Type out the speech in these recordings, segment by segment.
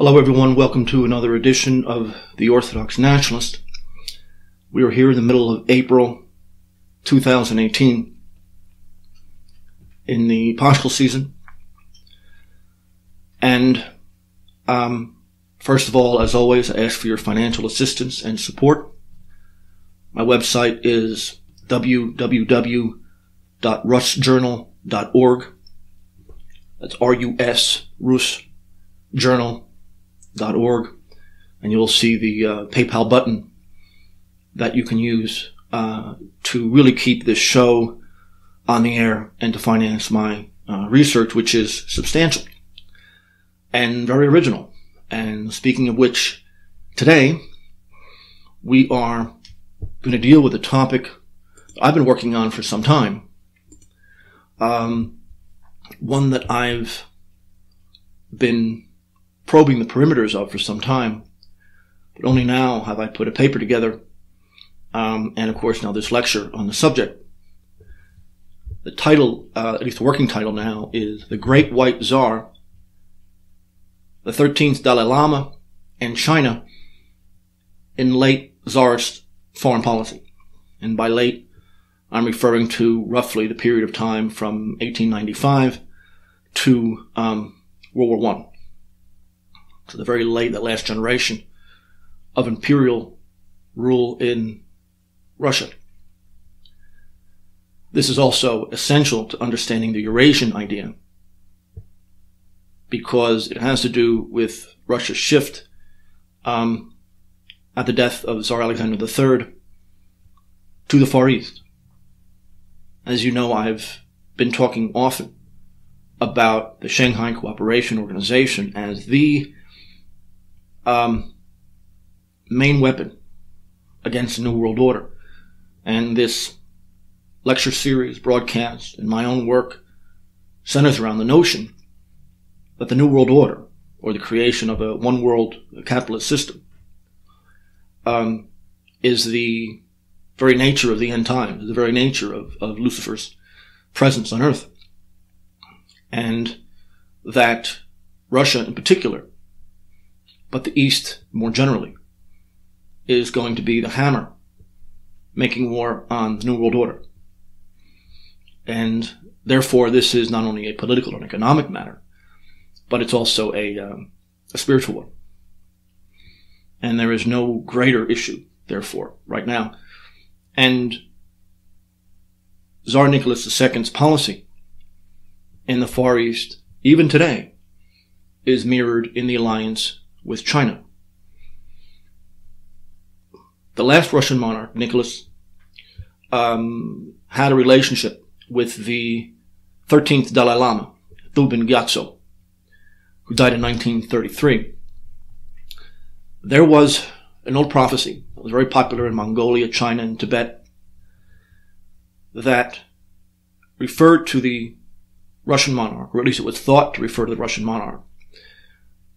Hello, everyone. Welcome to another edition of The Orthodox Nationalist. We are here in the middle of April 2018 in the Paschal season. And um, first of all, as always, I ask for your financial assistance and support. My website is www.rusjournal.org. That's R-U-S, Rus Journal org, and you'll see the uh, PayPal button that you can use uh, to really keep this show on the air and to finance my uh, research, which is substantial and very original. And speaking of which, today we are going to deal with a topic I've been working on for some time. Um, one that I've been probing the perimeters of for some time. But only now have I put a paper together, um, and of course now this lecture on the subject. The title, uh, at least the working title now, is The Great White Tsar, the 13th Dalai Lama, and China in late Tsarist foreign policy. And by late, I'm referring to roughly the period of time from 1895 to um, World War One to the very late, the last generation of imperial rule in Russia. This is also essential to understanding the Eurasian idea because it has to do with Russia's shift um, at the death of Tsar Alexander III to the Far East. As you know, I've been talking often about the Shanghai Cooperation Organization as the um, main weapon against the New World Order. And this lecture series, broadcast, and my own work centers around the notion that the New World Order, or the creation of a one world capitalist system, um, is the very nature of the end times, the very nature of, of Lucifer's presence on earth. And that Russia in particular but the East more generally is going to be the hammer making war on the New World Order. And therefore, this is not only a political and economic matter, but it's also a, um, a spiritual one. And there is no greater issue, therefore, right now. And Tsar Nicholas II's policy in the Far East, even today, is mirrored in the alliance with China. The last Russian monarch, Nicholas, um, had a relationship with the 13th Dalai Lama, Thubten Gyatso, who died in 1933. There was an old prophecy that was very popular in Mongolia, China, and Tibet that referred to the Russian monarch, or at least it was thought to refer to the Russian monarch,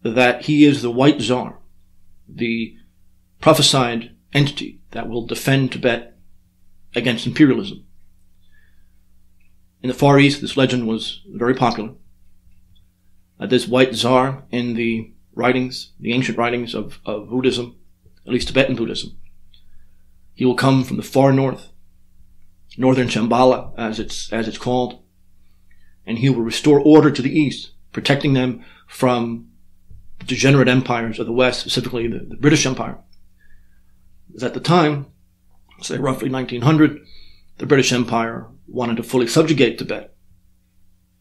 that he is the white czar, the prophesied entity that will defend Tibet against imperialism. In the Far East, this legend was very popular. Uh, this white czar in the writings, the ancient writings of, of Buddhism, at least Tibetan Buddhism, he will come from the far north, northern Shambhala, as it's, as it's called, and he will restore order to the east, protecting them from degenerate empires of the West, specifically the, the British Empire. At the time, say roughly 1900, the British Empire wanted to fully subjugate Tibet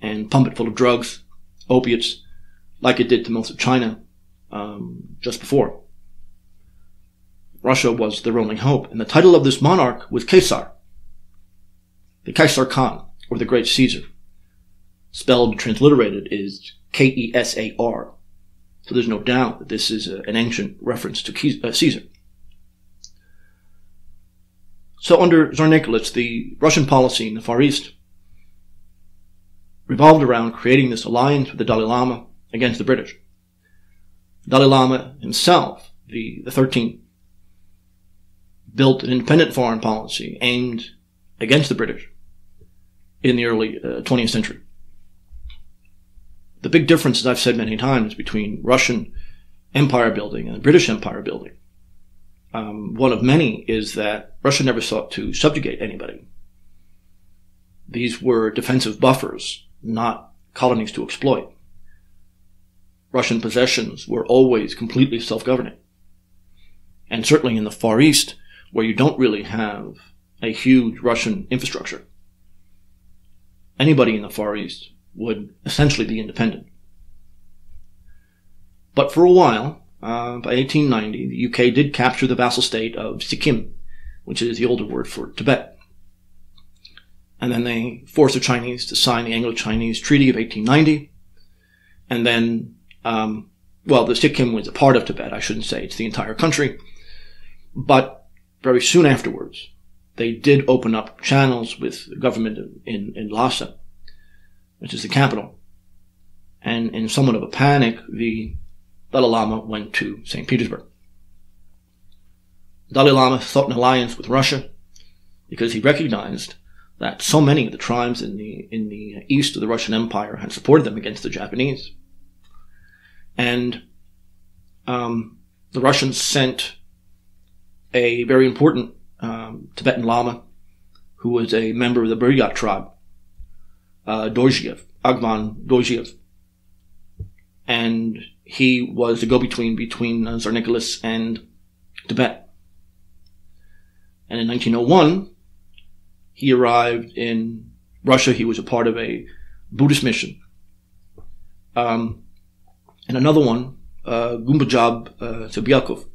and pump it full of drugs, opiates, like it did to most of China um, just before. Russia was their only hope, and the title of this monarch was Caesar, the Caesar Khan, or the Great Caesar. Spelled transliterated is K-E-S-A-R. So there's no doubt that this is a, an ancient reference to uh, Caesar. So under Tsar Nicholas, the Russian policy in the Far East revolved around creating this alliance with the Dalai Lama against the British. Dalai Lama himself, the, the 13th, built an independent foreign policy aimed against the British in the early uh, 20th century. The big difference, as I've said many times, between Russian empire building and British empire building. Um, one of many is that Russia never sought to subjugate anybody. These were defensive buffers, not colonies to exploit. Russian possessions were always completely self-governing. And certainly in the Far East, where you don't really have a huge Russian infrastructure, anybody in the Far East would essentially be independent. But for a while, uh, by 1890, the UK did capture the vassal state of Sikkim, which is the older word for Tibet. And then they forced the Chinese to sign the Anglo-Chinese Treaty of 1890. And then, um, well, the Sikkim was a part of Tibet. I shouldn't say it's the entire country. But very soon afterwards, they did open up channels with the government in, in Lhasa, which is the capital. And in somewhat of a panic, the Dalai Lama went to St. Petersburg. Dalai Lama sought an alliance with Russia because he recognized that so many of the tribes in the in the east of the Russian Empire had supported them against the Japanese, and um, the Russians sent a very important um, Tibetan Lama, who was a member of the Buryat tribe, uh, Dorjiev, Agvan Dorjiev, and he was the go-between between uh, Tsar Nicholas and Tibet. And in 1901, he arrived in Russia. He was a part of a Buddhist mission. Um, and another one, uh, Gumbajab uh, Subyakov,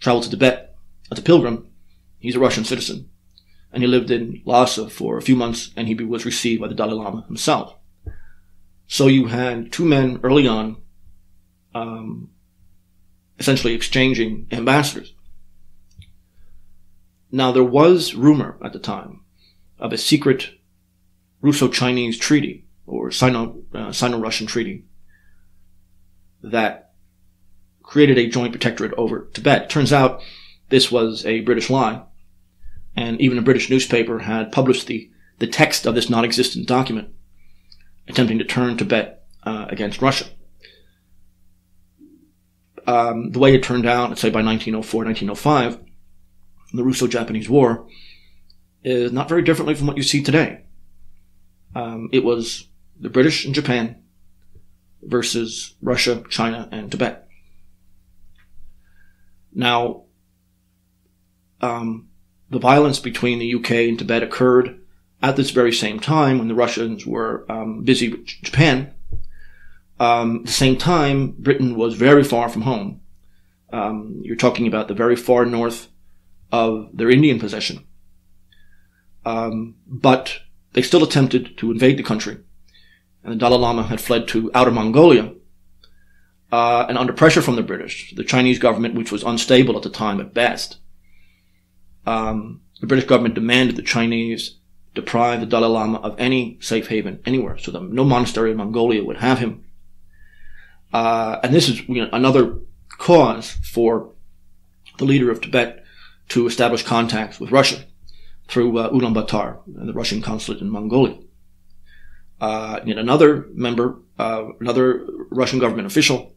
traveled to Tibet as a pilgrim. He's a Russian citizen. And he lived in Lhasa for a few months and he was received by the Dalai Lama himself. So you had two men early on, um, essentially exchanging ambassadors. Now, there was rumor at the time of a secret Russo-Chinese treaty or Sino, uh, Sino-Russian treaty that created a joint protectorate over Tibet. Turns out this was a British lie, and even a British newspaper had published the, the text of this non-existent document, attempting to turn Tibet uh, against Russia. Um, the way it turned out, say by 1904, 1905, the Russo-Japanese War is not very differently from what you see today. Um, it was the British and Japan versus Russia, China, and Tibet. Now, um, the violence between the UK and Tibet occurred at this very same time when the Russians were um, busy with Japan. Um, at the same time, Britain was very far from home. Um, you're talking about the very far north of their Indian possession. Um, but they still attempted to invade the country. And the Dalai Lama had fled to outer Mongolia. Uh, and under pressure from the British, the Chinese government, which was unstable at the time at best, um, the British government demanded the Chinese deprive the Dalai Lama of any safe haven anywhere, so that no monastery in Mongolia would have him. Uh, and this is you know, another cause for the leader of Tibet to establish contacts with Russia through uh, Ulaanbaatar, and the Russian consulate in Mongolia. Uh, yet another member, uh, another Russian government official,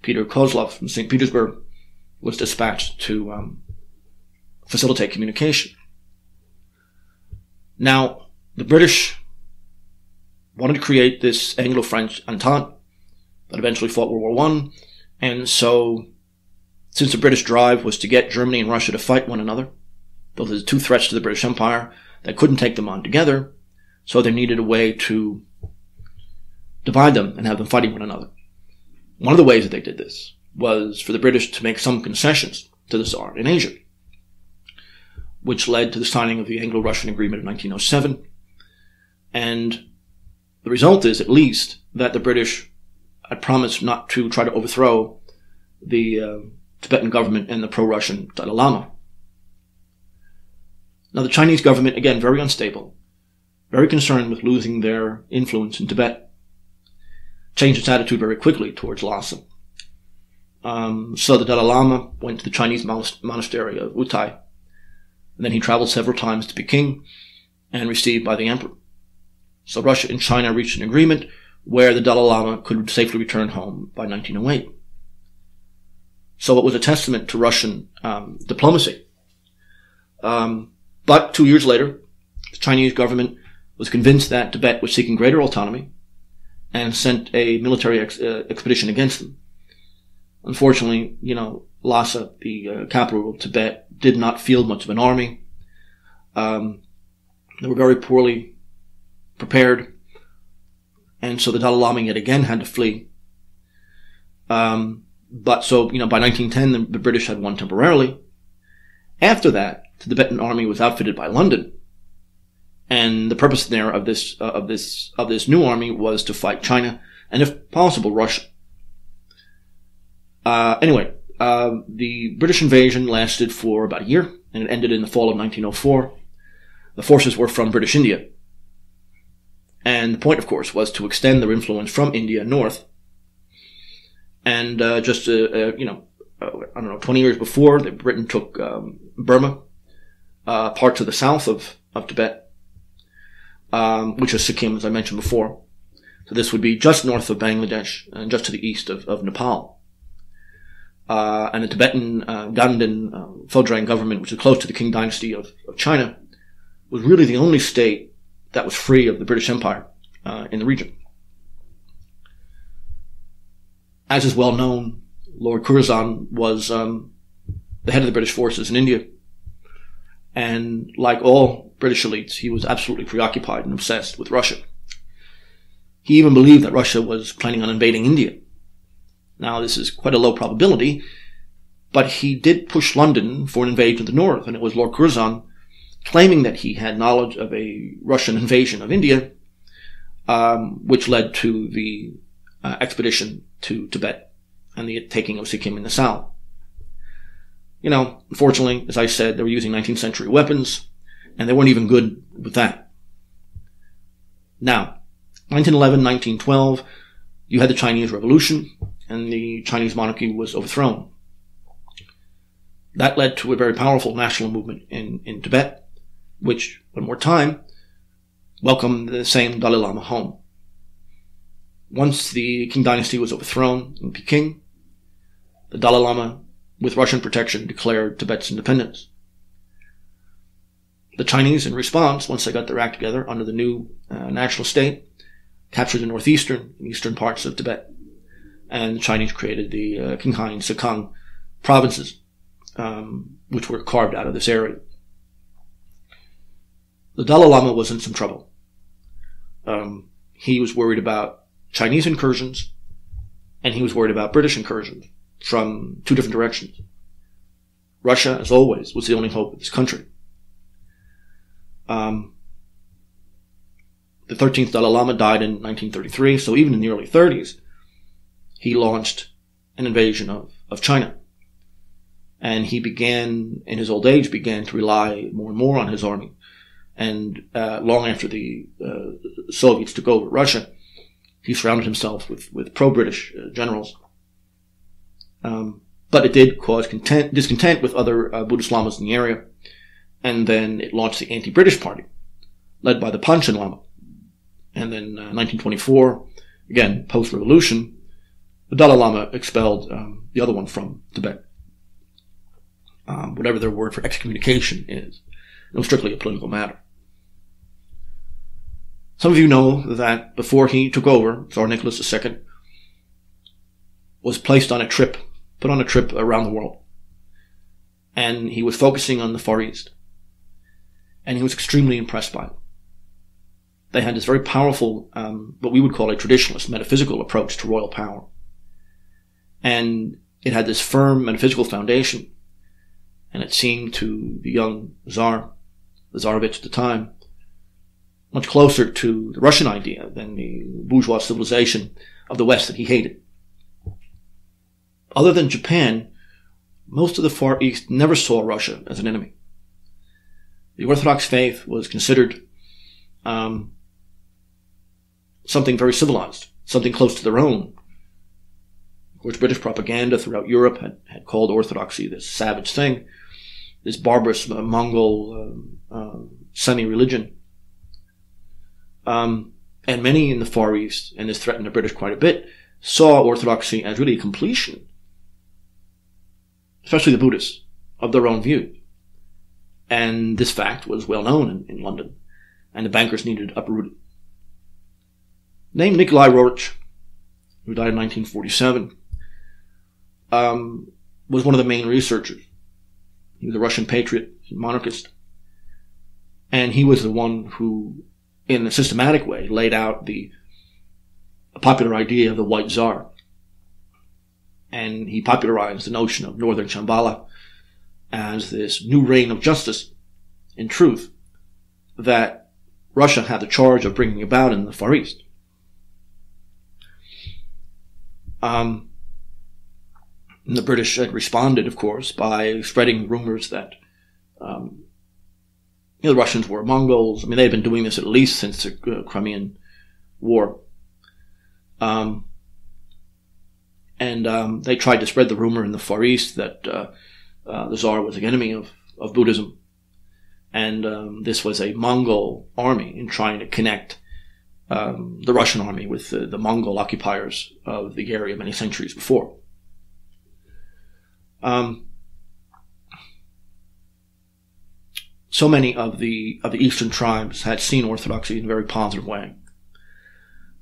Peter Kozlov from St. Petersburg, was dispatched to um, facilitate communication. Now, the British wanted to create this Anglo-French entente that eventually fought World War One, and so since the British drive was to get Germany and Russia to fight one another, those are the two threats to the British Empire that couldn't take them on together, so they needed a way to divide them and have them fighting one another. One of the ways that they did this was for the British to make some concessions to the Tsar in Asia, which led to the signing of the Anglo-Russian Agreement in 1907. And the result is, at least, that the British had promised not to try to overthrow the uh, Tibetan government and the pro-Russian Dalai Lama. Now the Chinese government, again, very unstable, very concerned with losing their influence in Tibet, changed its attitude very quickly towards Lhasa. Um, so the Dalai Lama went to the Chinese monastery of Wutai, and then he traveled several times to Peking and received by the emperor. So Russia and China reached an agreement where the Dalai Lama could safely return home by 1908. So it was a testament to Russian um, diplomacy. Um, but two years later, the Chinese government was convinced that Tibet was seeking greater autonomy and sent a military ex- uh, expedition against them. Unfortunately, you know, Lhasa, the uh, capital of Tibet, did not field much of an army. Um, they were very poorly prepared. And so the Dalai Lama yet again had to flee. Um, but so, you know, by 1910, the, British had won temporarily. After that, the Tibetan army was outfitted by London. And the purpose there of this, uh, of this, of this new army was to fight China and if possible, Russia. Uh, anyway, uh, the British invasion lasted for about a year and it ended in the fall of 1904. The forces were from British India. And the point, of course, was to extend their influence from India north. And uh, just, uh, uh, you know, uh, I don't know, 20 years before, the Britain took um, Burma, uh, parts of the south of, of Tibet, um, which is Sikkim, as I mentioned before. So this would be just north of Bangladesh and just to the east of, of Nepal. Uh, and the Tibetan uh, Ganden uh, Phodrang government, which is close to the Qing dynasty of, of China, was really the only state that was free of the British Empire uh, in the region. As is well known, Lord Curzon was um, the head of the British forces in India. And like all British elites, he was absolutely preoccupied and obsessed with Russia. He even believed that Russia was planning on invading India. Now, this is quite a low probability, but he did push London for an invasion of the north, and it was Lord Curzon claiming that he had knowledge of a Russian invasion of India, um, which led to the uh, expedition to Tibet and the taking of Sikkim in the south. You know, unfortunately, as I said, they were using 19th century weapons, and they weren't even good with that. Now, 1911, 1912, you had the Chinese Revolution, and the Chinese monarchy was overthrown. That led to a very powerful national movement in, in Tibet, which, one more time, welcomed the same Dalai Lama home. Once the Qing dynasty was overthrown in Peking, the Dalai Lama, with Russian protection, declared Tibet's independence. The Chinese, in response, once they got their act together under the new uh, national state, captured the northeastern and eastern parts of Tibet. And the Chinese created the uh, Qinghai and provinces, um, which were carved out of this area the Dalai Lama was in some trouble. Um, he was worried about Chinese incursions, and he was worried about British incursions from two different directions. Russia, as always, was the only hope of this country. Um, the 13th Dalai Lama died in 1933, so even in the early 30s, he launched an invasion of, of China. And he began, in his old age, began to rely more and more on his army and uh, long after the uh, Soviets took over Russia, he surrounded himself with, with pro-British uh, generals. Um, but it did cause content, discontent with other uh, Buddhist lamas in the area, and then it launched the anti-British party, led by the Panchen Lama. And then 1924, uh, again post-revolution, the Dalai Lama expelled um, the other one from Tibet. Um, whatever their word for excommunication is. It was strictly a political matter. Some of you know that before he took over, Tsar Nicholas II was placed on a trip, put on a trip around the world. And he was focusing on the Far East. And he was extremely impressed by it. They had this very powerful, um, what we would call a traditionalist metaphysical approach to royal power. And it had this firm metaphysical foundation. And it seemed to the young Tsar, the Tsarevich at the time, much closer to the Russian idea than the bourgeois civilization of the West that he hated. Other than Japan, most of the Far East never saw Russia as an enemy. The Orthodox faith was considered um, something very civilized, something close to their own. Of course, British propaganda throughout Europe had, had called Orthodoxy this savage thing, this barbarous uh, Mongol uh, uh, semi-religion. Um, and many in the Far East, and this threatened the British quite a bit, saw Orthodoxy as really a completion especially the Buddhists, of their own view. And this fact was well known in, in London, and the bankers needed uprooted. Named Nikolai Roerich, who died in 1947, um, was one of the main researchers. He was a Russian patriot, monarchist. And he was the one who, in a systematic way, laid out the popular idea of the white czar. And he popularized the notion of northern Shambhala as this new reign of justice and truth that Russia had the charge of bringing about in the Far East. Um, the British had responded, of course, by spreading rumors that um, you know, the Russians were Mongols. I mean, they had been doing this at least since the uh, Crimean War. Um, and um, they tried to spread the rumor in the Far East that uh, uh, the Tsar was an enemy of, of Buddhism. And um, this was a Mongol army in trying to connect um, the Russian army with the, the Mongol occupiers of the area many centuries before. Um, so many of the of the eastern tribes had seen orthodoxy in a very positive way.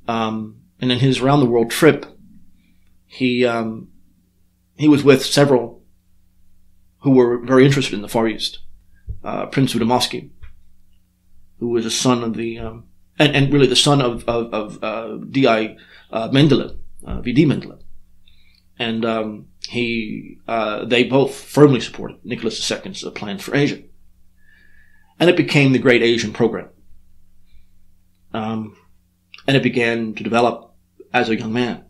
Um, and in his around the world trip, he um, he was with several who were very interested in the Far East. Uh, Prince Udamovsky, who was a son of the um, and, and really the son of of, of uh, D.I. Uh, Mendeleev, uh, V.D. Mendeleev, and um, he uh, they both firmly supported Nicholas II's plans for Asia, and it became the Great Asian Program. Um, and it began to develop as a young man.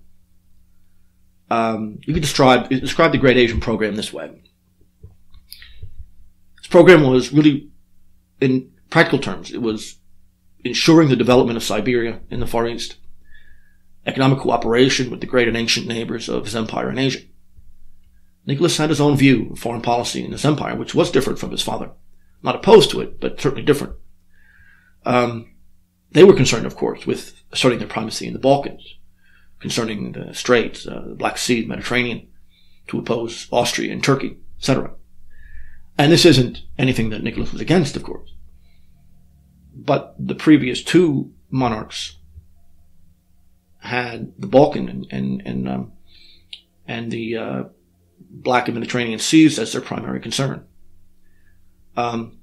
Um, you could describe describe the Great Asian Program this way. This program was really, in practical terms, it was ensuring the development of Siberia in the Far East, economic cooperation with the great and ancient neighbors of his empire in Asia. Nicholas had his own view of foreign policy in his empire, which was different from his father. Not opposed to it, but certainly different. Um, they were concerned, of course, with asserting their primacy in the Balkans, concerning the Straits, uh, the Black Sea, the Mediterranean, to oppose Austria and Turkey, etc. And this isn't anything that Nicholas was against, of course. But the previous two monarchs had the Balkan and and and, um, and the uh, Black and Mediterranean seas as their primary concern. Um,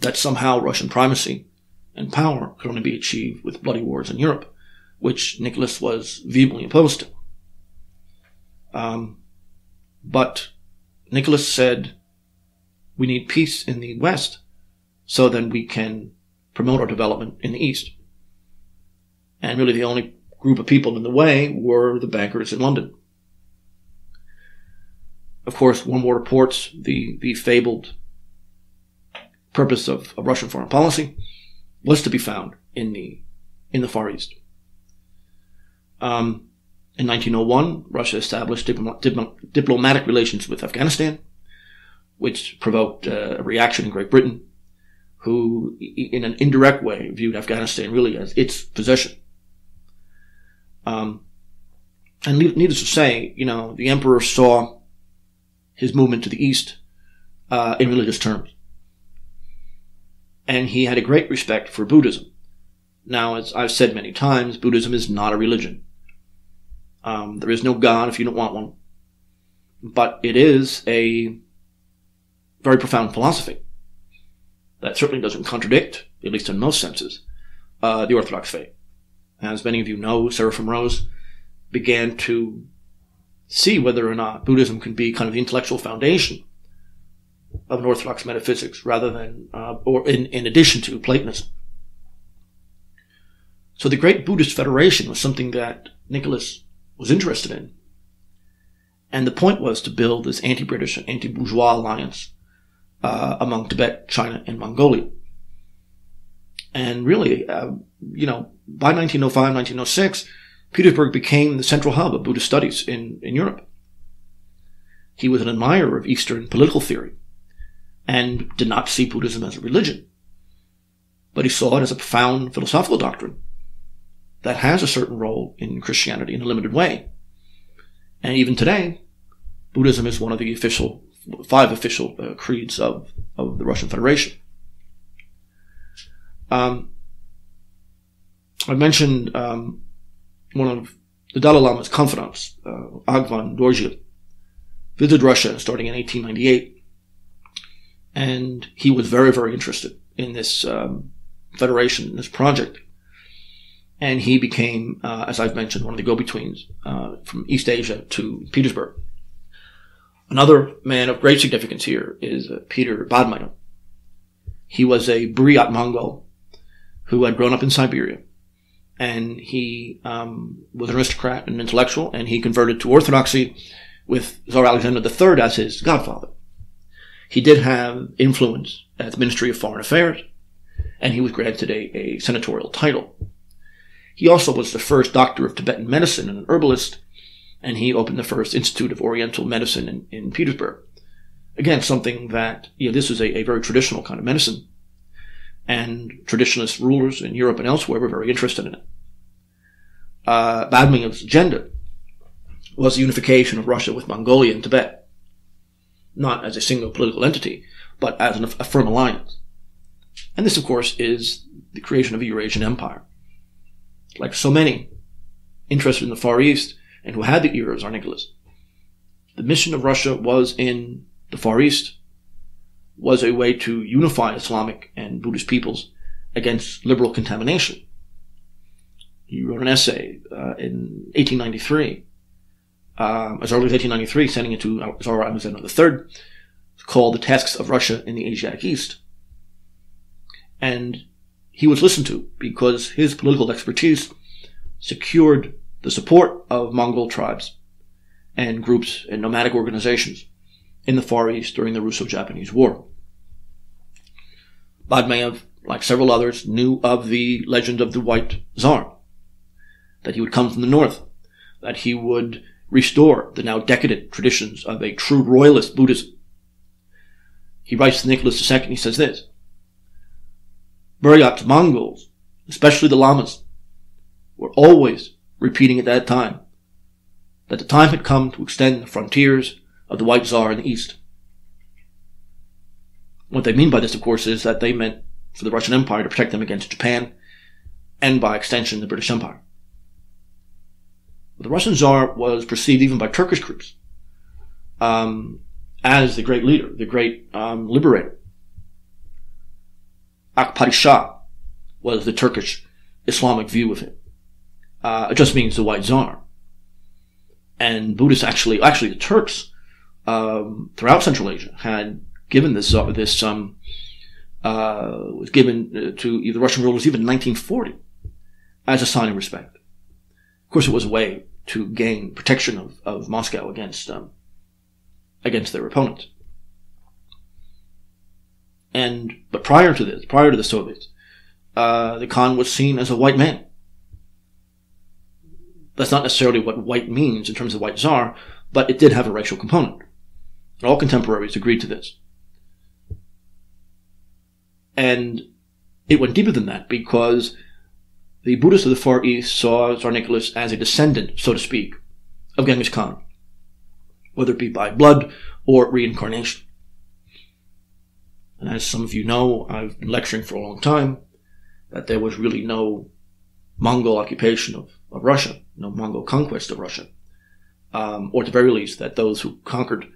that somehow Russian primacy and power could only be achieved with bloody wars in Europe, which Nicholas was vehemently opposed to. Um, but Nicholas said, we need peace in the West so then we can promote our development in the East. And really the only group of people in the way were the bankers in London. Of course, one more reports the, the fabled purpose of, of Russian foreign policy was to be found in the in the Far East. Um, in 1901, Russia established diplomatic relations with Afghanistan, which provoked uh, a reaction in Great Britain, who, in an indirect way, viewed Afghanistan really as its possession. Um, and needless to say, you know, the emperor saw his movement to the east uh, in religious terms and he had a great respect for Buddhism. Now, as I've said many times, Buddhism is not a religion. Um, there is no God if you don't want one. But it is a very profound philosophy that certainly doesn't contradict, at least in most senses, uh, the Orthodox faith. As many of you know, Seraphim Rose began to see whether or not Buddhism can be kind of the intellectual foundation of an Orthodox metaphysics rather than, uh, or in, in addition to Platonism. So the Great Buddhist Federation was something that Nicholas was interested in. And the point was to build this anti-British and anti-bourgeois alliance uh, among Tibet, China, and Mongolia. And really, uh, you know, by 1905, 1906, Petersburg became the central hub of Buddhist studies in, in Europe. He was an admirer of Eastern political theory and did not see Buddhism as a religion. But he saw it as a profound philosophical doctrine that has a certain role in Christianity in a limited way. And even today, Buddhism is one of the official, five official uh, creeds of, of the Russian Federation. Um, I mentioned um, one of the Dalai Lama's confidants, uh, Agvan Dorjiev, visited Russia starting in 1898, and he was very, very interested in this um, federation, this project. And he became, uh, as I've mentioned, one of the go-betweens uh, from East Asia to Petersburg. Another man of great significance here is uh, Peter Badmaev. He was a Buryat Mongol who had grown up in Siberia and he um, was an aristocrat and intellectual, and he converted to Orthodoxy with Tsar Alexander III as his godfather. He did have influence at the Ministry of Foreign Affairs, and he was granted a, a senatorial title. He also was the first doctor of Tibetan medicine and an herbalist, and he opened the first Institute of Oriental Medicine in, in Petersburg. Again, something that, you know, this is a, a very traditional kind of medicine, and traditionalist rulers in Europe and elsewhere were very interested in it. Uh, agenda was the unification of Russia with Mongolia and Tibet, not as a single political entity, but as an, a firm alliance. And this, of course, is the creation of a Eurasian empire. Like so many interested in the Far East and who had the ear of Tsar Nicholas, the mission of Russia was in the Far East was a way to unify Islamic and Buddhist peoples against liberal contamination. He wrote an essay uh, in 1893, um, as early as 1893, sending it to Tsar Alexander III, called The Tasks of Russia in the Asiatic East. And he was listened to because his political expertise secured the support of Mongol tribes and groups and nomadic organizations in the Far East during the Russo-Japanese War. Badmaev, like several others, knew of the legend of the White Tsar, that he would come from the north, that he would restore the now decadent traditions of a true royalist Buddhism. He writes to Nicholas II, he says this, Buryat Mongols, especially the Lamas, were always repeating at that time that the time had come to extend the frontiers of the White Tsar in the east. What they mean by this, of course, is that they meant for the Russian Empire to protect them against Japan and by extension the British Empire. The Russian Tsar was perceived even by Turkish groups um, as the great leader, the great um, liberator. Ak-Padishah was the Turkish Islamic view of him. Uh, it just means the White Tsar. And Buddhists actually, actually the Turks um, throughout Central Asia had given this uh, this um, uh, was given uh, to the Russian rulers even in 1940 as a sign of respect. Of course, it was a way to gain protection of, of Moscow against um, against their opponents. And but prior to this, prior to the Soviets, uh, the Khan was seen as a white man. That's not necessarily what white means in terms of white czar, but it did have a racial component. And all contemporaries agreed to this. And it went deeper than that because the Buddhists of the Far East saw Tsar Nicholas as a descendant, so to speak, of Genghis Khan, whether it be by blood or reincarnation. And as some of you know, I've been lecturing for a long time that there was really no Mongol occupation of, of Russia, no Mongol conquest of Russia, um, or at the very least that those who conquered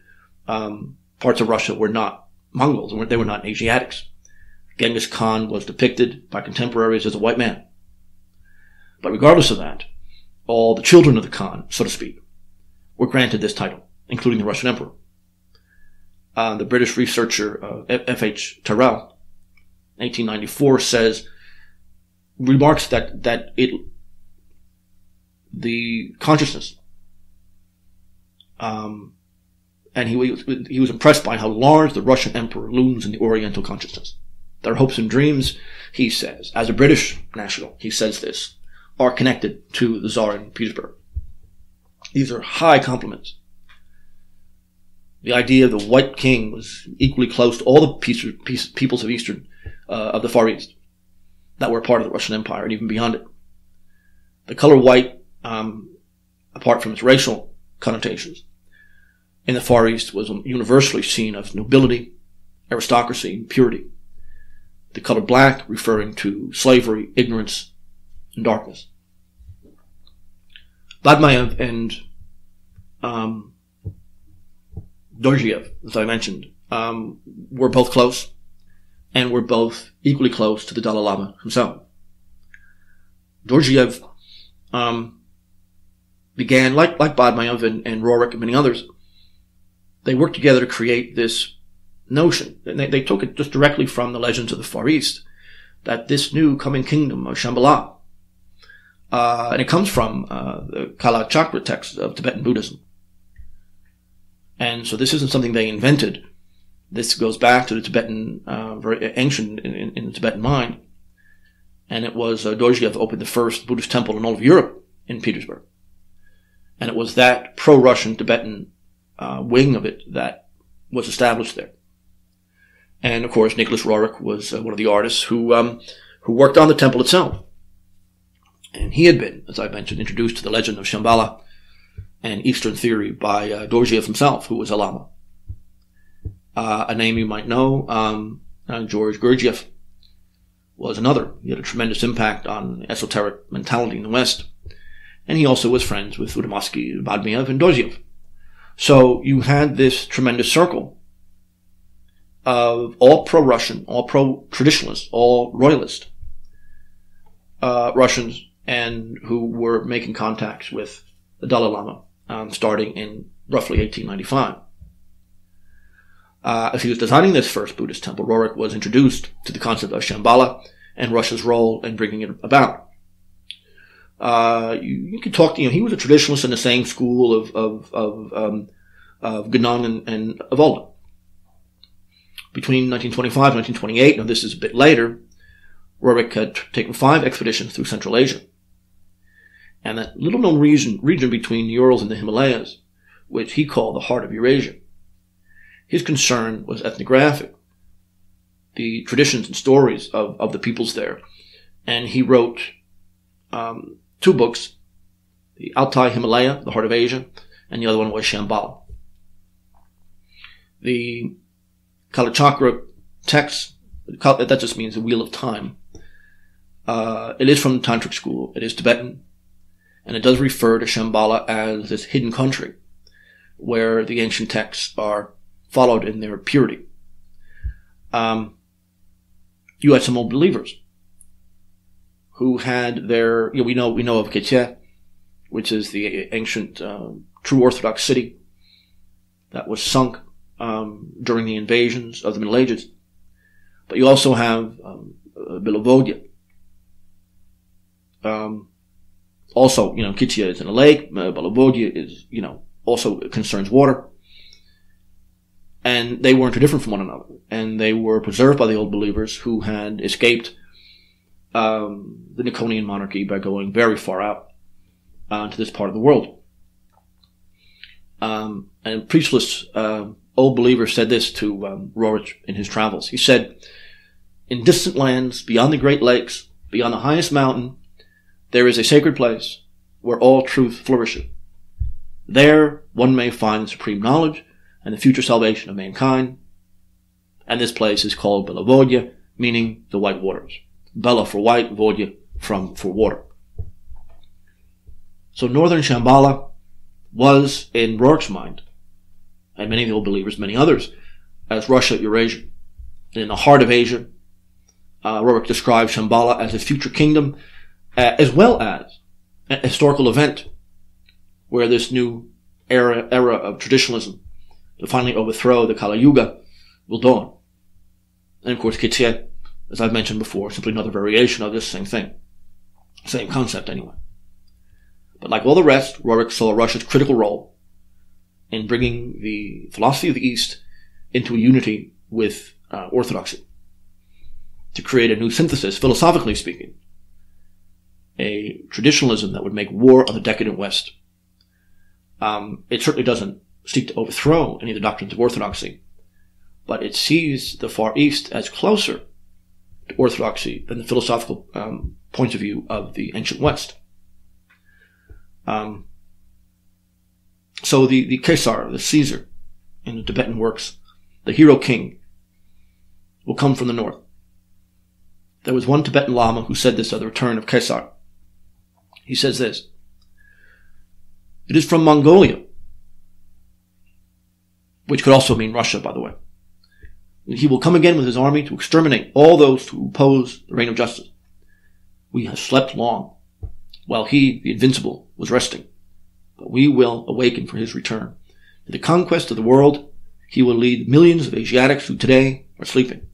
um, parts of Russia were not Mongols, they were not Asiatics. Genghis Khan was depicted by contemporaries as a white man. But regardless of that, all the children of the Khan, so to speak, were granted this title, including the Russian emperor. Uh, the British researcher uh, F.H. Tyrrell, 1894, says, remarks that, that it, the consciousness, um, and he, he was impressed by how large the Russian emperor looms in the Oriental consciousness. Their hopes and dreams, he says, as a British national, he says this, are connected to the Tsar in Petersburg. These are high compliments. The idea of the White King was equally close to all the peace, peace, peoples of Eastern, uh, of the Far East, that were part of the Russian Empire and even beyond it. The color white, um, apart from its racial connotations, in the Far East was universally seen as nobility, aristocracy, and purity. The color black referring to slavery, ignorance, and darkness. Badmaev and um, Dorjiev, as I mentioned, um, were both close and were both equally close to the Dalai Lama himself. Dorjiev um, began, like, like Badmaev and, and Roerich and many others, they worked together to create this notion. They, they took it just directly from the legends of the Far East, that this new coming kingdom of Shambhala, uh, and it comes from uh, the Kala Chakra text of Tibetan Buddhism. And so this isn't something they invented. This goes back to the Tibetan, uh, very ancient in, in, in, the Tibetan mind. And it was uh, Dorjiev opened the first Buddhist temple in all of Europe in Petersburg. And it was that pro-Russian Tibetan uh, wing of it that was established there. And of course, Nicholas Roerich was uh, one of the artists who um, who worked on the temple itself. And he had been, as I mentioned, introduced to the legend of Shambhala and Eastern theory by uh, Dorjiev himself, who was a Lama. Uh, a name you might know, um, uh, George Gurdjieff was another. He had a tremendous impact on esoteric mentality in the West. And he also was friends with Udamovsky, Badmaev, and Dorjiev. So you had this tremendous circle of all pro-Russian, all pro-traditionalist, all royalist uh, Russians, and who were making contacts with the Dalai Lama, um, starting in roughly 1895. Uh, as he was designing this first Buddhist temple, Roerich was introduced to the concept of Shambhala and Russia's role in bringing it about. Uh, you, you could talk to, you know, he was a traditionalist in the same school of, of, of, um, of Guénon and, and Evola. Between 1925 and 1928, now this is a bit later, Roerich had taken five expeditions through Central Asia. And that little known region, region between the Urals and the Himalayas, which he called the heart of Eurasia. His concern was ethnographic, the traditions and stories of, of the peoples there. And he wrote um, two books, the Altai Himalaya, the heart of Asia, and the other one was Shambhala. The Kalachakra text, that just means the wheel of time. Uh, it is from the Tantric school. It is Tibetan. And it does refer to Shambhala as this hidden country where the ancient texts are followed in their purity. Um, you had some old believers who had their, you know, we know, we know of Kitezh, which is the ancient, uh, true Orthodox city that was sunk, um, during the invasions of the Middle Ages. But you also have, um, uh, Belovodya. Um, also, you know, Kitezh is in a lake, uh, Belovodya is, you know, also concerns water. And they weren't too different from one another. And they were preserved by the old believers who had escaped um, the Nikonian monarchy by going very far out uh, to this part of the world. Um, and Priestless, uh, old believer, said this to um, Roerich in his travels. He said, In distant lands, beyond the Great Lakes, beyond the highest mountain, there is a sacred place where all truth flourishes. There one may find supreme knowledge and the future salvation of mankind. And this place is called Belovodya, meaning the white waters. Bela for white, Vodya from for water. So northern Shambhala was, in Roerich's mind, and many of the old believers, many others, as Russia, Eurasia. In the heart of Asia, uh, describes Shambhala as a future kingdom, uh, as well as a historical event where this new era, era of traditionalism to finally overthrow the Kali Yuga will dawn. And of course, Kitezh as I've mentioned before, simply another variation of this same thing. Same concept anyway. But like all the rest, Roerich saw Russia's critical role in bringing the philosophy of the East into a unity with uh, Orthodoxy. To create a new synthesis, philosophically speaking. A traditionalism that would make war on the decadent West. Um, it certainly doesn't seek to overthrow any of the doctrines of Orthodoxy, but it sees the Far East as closer to orthodoxy than the philosophical um, point of view of the ancient West. Um, so the, the Caesar, the Caesar, in the Tibetan works, the hero king, will come from the north. There was one Tibetan Lama who said this at the return of Kesar. He says this It is from Mongolia, which could also mean Russia, by the way. He will come again with his army to exterminate all those who oppose the reign of justice. We have slept long, while he, the invincible, was resting. But we will awaken for his return. To the conquest of the world, he will lead millions of Asiatics who today are sleeping.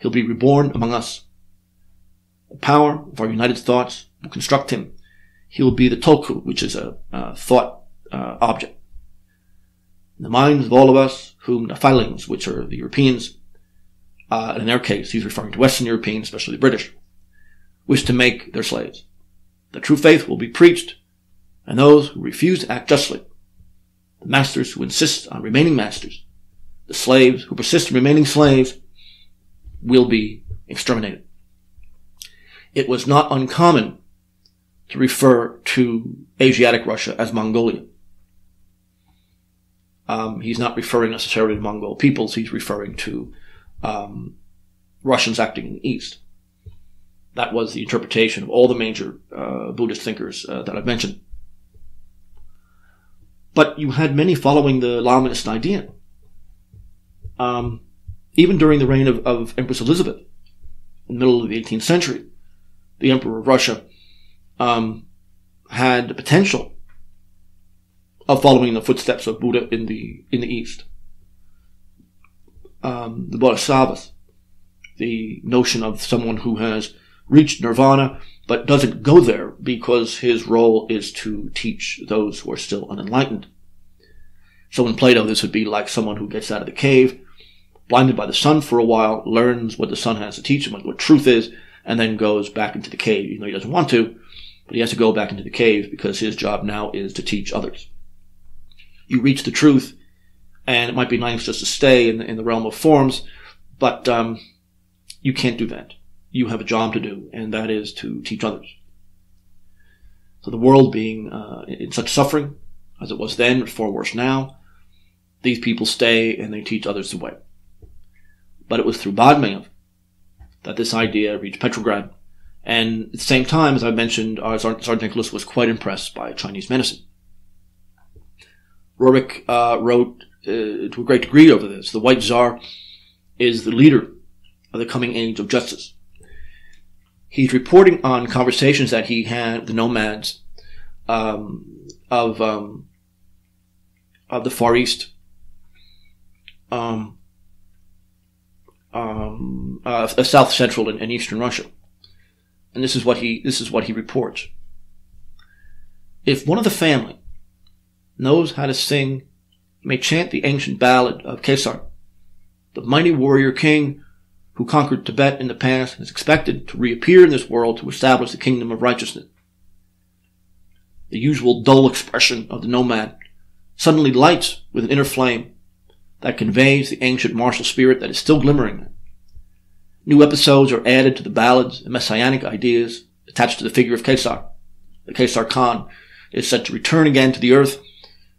He'll be reborn among us. The power of our united thoughts will construct him. He will be the tulku, which is a, thought uh, object. In the minds of all of us, whom the filings, which are the Europeans, uh, and in their case, he's referring to Western Europeans, especially the British, wish to make their slaves. The true faith will be preached, and those who refuse to act justly, the masters who insist on remaining masters, the slaves who persist in remaining slaves, will be exterminated. It was not uncommon to refer to Asiatic Russia as Mongolia. Um, he's not referring necessarily to Mongol peoples, he's referring to um, Russians acting in the East. That was the interpretation of all the major uh, Buddhist thinkers uh, that I've mentioned. But you had many following the Lamanist idea. Um, even during the reign of, of, Empress Elizabeth, in the middle of the 18th century, the Emperor of Russia um, had the potential of following the footsteps of Buddha in the in the East. Um, the Bodhisattvas, the notion of someone who has reached nirvana but doesn't go there because his role is to teach those who are still unenlightened. So in Plato, this would be like someone who gets out of the cave, blinded by the sun for a while, learns what the sun has to teach him, what truth is, and then goes back into the cave, even though he doesn't want to, but he has to go back into the cave because his job now is to teach others you reach the truth, and it might be nice just to stay in the, in the realm of forms, but um, you can't do that. You have a job to do, and that is to teach others. So the world being uh, in such suffering as it was then, far worse now, these people stay and they teach others the way. But it was through Badmaev that this idea reached Petrograd. And at the same time, as I mentioned, uh, Sergeant Nicholas was quite impressed by Chinese medicine. Roerich uh, wrote uh, to a great degree over this. The White Tsar is the leader of the coming age of justice. He's reporting on conversations that he had with the nomads um, of um, of the Far East, um, um uh, South Central and, and Eastern Russia, and this is what he this is what he reports. If one of the family knows how to sing, may chant the ancient ballad of Kesar. The mighty warrior king who conquered Tibet in the past is expected to reappear in this world to establish the kingdom of righteousness. The usual dull expression of the nomad suddenly lights with an inner flame that conveys the ancient martial spirit that is still glimmering. New episodes are added to the ballads and messianic ideas attached to the figure of Kesar. The Kesar Khan is said to return again to the earth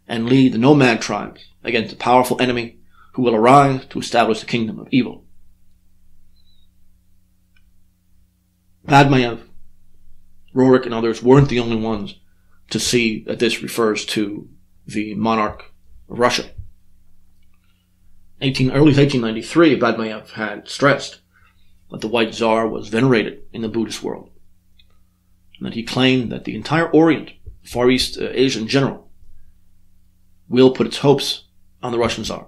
and lead the nomad tribes against a powerful enemy who will arise to establish the kingdom of evil. Badmaev, Roerich, and others weren't the only ones to see that this refers to the monarch of Russia. 18, early 1893, Badmaev had stressed that the White Tsar was venerated in the Buddhist world, and that he claimed that the entire Orient, Far East uh, Asia in general, will put its hopes on the Russian Tsar.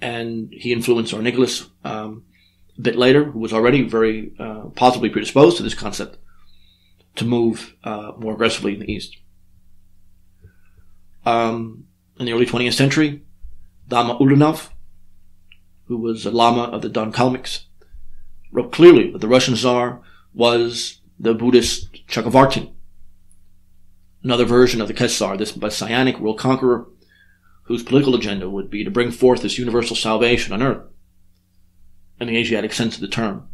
And he influenced Tsar Nicholas um, bit later, who was already very uh, positively predisposed to this concept, to move uh, more aggressively in the East. Um, in the early 20th century, Dambo Ulyanov, who was a Lama of the Don Kalmyks, wrote clearly that the Russian Tsar was the Buddhist Chakravartin, another version of the Kesar, this messianic world conqueror, whose political agenda would be to bring forth this universal salvation on earth, in the Asiatic sense of the term.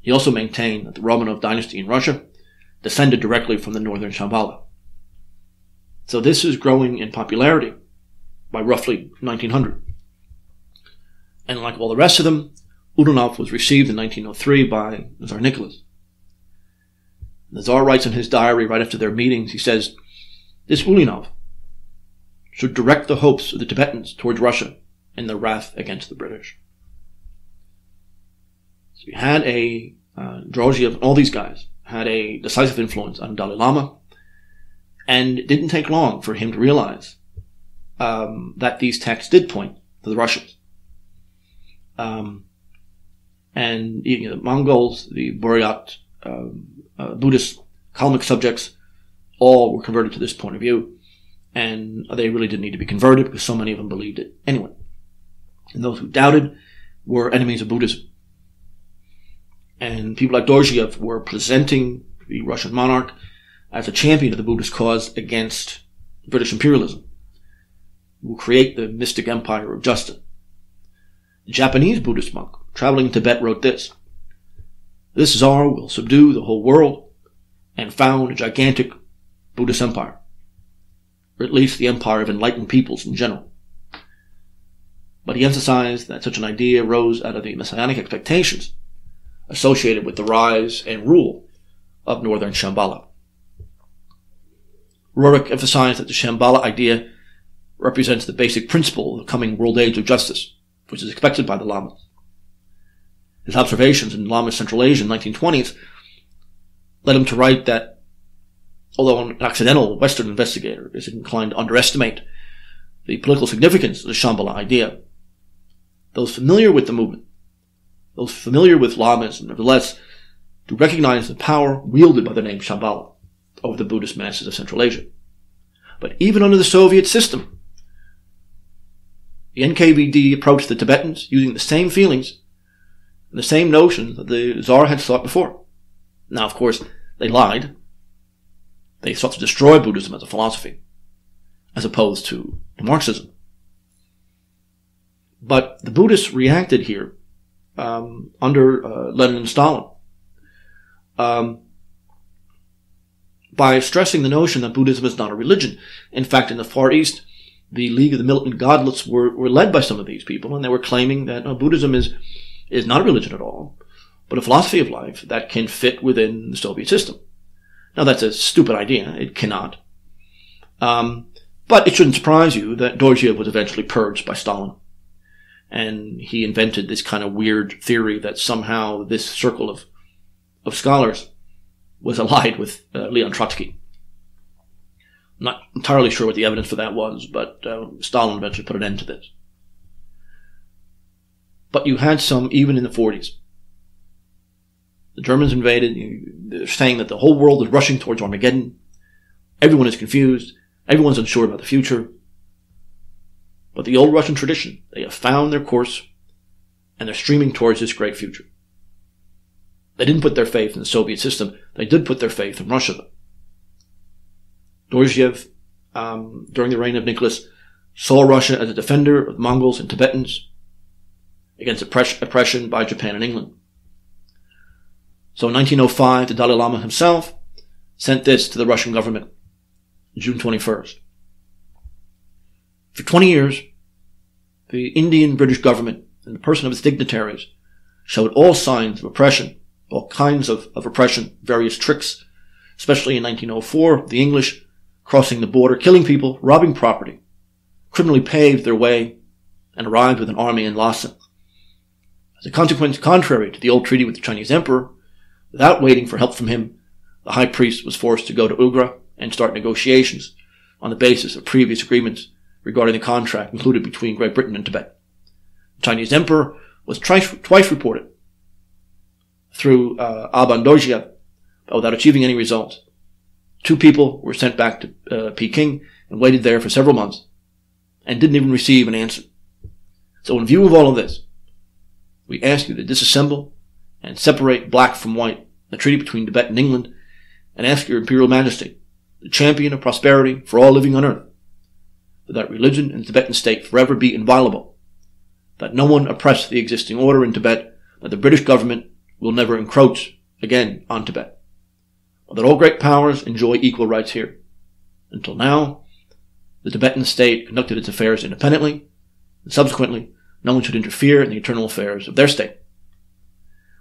He also maintained that the Romanov dynasty in Russia descended directly from the northern Shambhala. So this is growing in popularity by roughly 1900. And like all the rest of them, Ulyanov was received in 1903 by Tsar Nicholas. The Tsar writes in his diary right after their meetings, he says, This Ulyanov should direct the hopes of the Tibetans towards Russia in their wrath against the British. So you had a, uh, Dorjiev, all these guys had a decisive influence on Dalai Lama, and it didn't take long for him to realize um, that these texts did point to the Russians. Um, and you know, the Mongols, the Buryat, um, uh, Buddhist, Kalmyk subjects, all were converted to this point of view, and they really didn't need to be converted because so many of them believed it anyway. And those who doubted were enemies of Buddhism. And people like Dorjiev were presenting the Russian monarch as a champion of the Buddhist cause against British imperialism, who create the mystic empire of Justin. The Japanese Buddhist monk traveling in Tibet wrote this. This czar will subdue the whole world and found a gigantic Buddhist empire, or at least the empire of enlightened peoples in general. But he emphasized that such an idea arose out of the messianic expectations associated with the rise and rule of northern Shambhala. Roerich emphasized that the Shambhala idea represents the basic principle of the coming world age of justice, which is expected by the Lamas. His observations in Lama Central Asia in the 1920s led him to write that although an accidental Western investigator is inclined to underestimate the political significance of the Shambhala idea, those familiar with the movement, those familiar with Lamas, nevertheless, do recognize the power wielded by the name Shambhala over the Buddhist masses of Central Asia. But even under the Soviet system, the NKVD approached the Tibetans using the same feelings and the same notions that the Tsar had thought before. Now, of course, they lied. They sought to destroy Buddhism as a philosophy, as opposed to, to Marxism. But the Buddhists reacted here um, under uh, Lenin and Stalin um, by stressing the notion that Buddhism is not a religion. In fact, in the Far East, the League of the Militant Godless were, were led by some of these people, and they were claiming that no, Buddhism is is not a religion at all, but a philosophy of life that can fit within the Soviet system. Now that's a stupid idea. It cannot. Um, but it shouldn't surprise you that Dorjiev was eventually purged by Stalin. And he invented this kind of weird theory that somehow this circle of, of scholars was allied with uh, Leon Trotsky. I'm not entirely sure what the evidence for that was, but uh, Stalin eventually put an end to this. But you had some even in the 40s. The Germans invaded. They're saying that the whole world is rushing towards Armageddon. Everyone is confused. Everyone's unsure about the future. But the old Russian tradition, they have found their course and they're streaming towards this great future. They didn't put their faith in the Soviet system. They did put their faith in Russia. Dorjiev, um, during the reign of Nicholas, saw Russia as a defender of Mongols and Tibetans against oppression by Japan and England. So in 1905, the Dalai Lama himself sent this to the Russian government, June 21st. For 20 years, the Indian British government, in the person of its dignitaries, showed all signs of oppression, all kinds of, of oppression, various tricks, especially in 1904, the English crossing the border, killing people, robbing property, criminally paved their way, and arrived with an army in Lhasa. As a consequence, contrary to the old treaty with the Chinese emperor, without waiting for help from him, the high priest was forced to go to Urga and start negotiations on the basis of previous agreements regarding the contract concluded between Great Britain and Tibet. The Chinese emperor was twice, twice reported through uh, Amban but without achieving any results. Two people were sent back to uh, Peking and waited there for several months and didn't even receive an answer. So in view of all of this, we ask you to disassemble and separate black from white, the treaty between Tibet and England, and ask your imperial majesty, the champion of prosperity for all living on earth, that religion and the Tibetan state forever be inviolable, that no one oppress the existing order in Tibet, that the British government will never encroach again on Tibet, that all great powers enjoy equal rights here. Until now, the Tibetan state conducted its affairs independently, and subsequently, no one should interfere in the internal affairs of their state.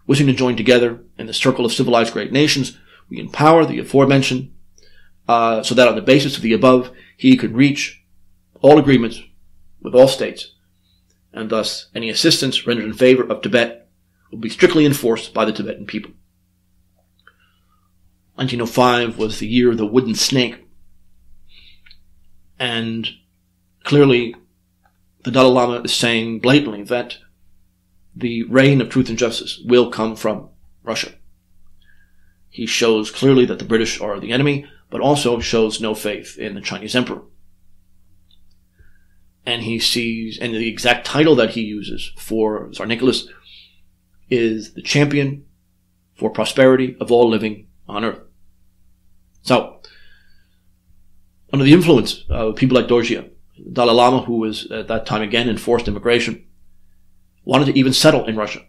Wishing to join together in the circle of civilized great nations, we empower the aforementioned, uh, so that on the basis of the above, he could reach all agreements with all states, and thus any assistance rendered in favor of Tibet will be strictly enforced by the Tibetan people. 1905 was the year of the wooden snake. And clearly, the Dalai Lama is saying blatantly that the reign of truth and justice will come from Russia. He shows clearly that the British are the enemy, but also shows no faith in the Chinese emperor. And he sees, and the exact title that he uses for Tsar Nicholas is the champion for prosperity of all living on earth. So, under the influence of people like Dorjiev, Dalai Lama, who was at that time again in forced immigration, wanted to even settle in Russia.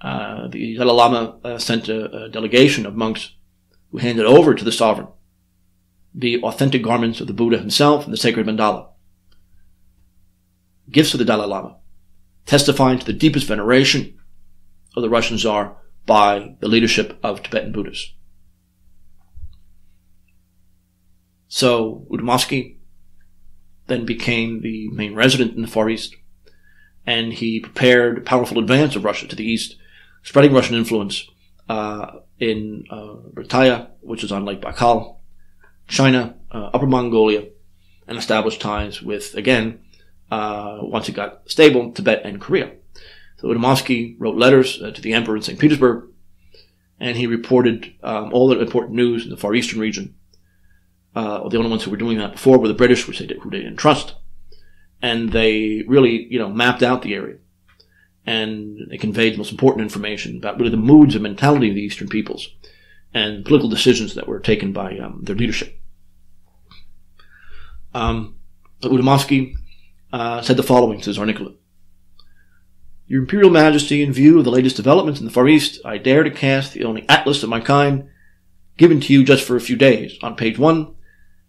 Uh, the Dalai Lama uh, sent a, a, delegation of monks who handed over to the sovereign the authentic garments of the Buddha himself and the sacred mandala. Gifts of the Dalai Lama, testifying to the deepest veneration of the Russian Tsar by the leadership of Tibetan Buddhists. So Ukhtomsky then became the main resident in the Far East, and he prepared a powerful advance of Russia to the east, spreading Russian influence uh, in uh, which is on Lake Baikal, China, uh, Upper Mongolia, and established ties with, again, uh, once it got stable, Tibet and Korea. So Ukhtomsky wrote letters uh, to the emperor in St. Petersburg, and he reported um, all the important news in the Far Eastern region uh, the only ones who were doing that before were the British, which they did, who they didn't trust. And they really, you know, mapped out the area. And they conveyed the most important information about really the moods and mentality of the Eastern peoples and political decisions that were taken by um, their leadership. Um, Ukhtomsky uh, said the following to Tsar Nicholas. Your Imperial Majesty, in view of the latest developments in the Far East, I dare to cast the only atlas of my kind given to you just for a few days. On page one,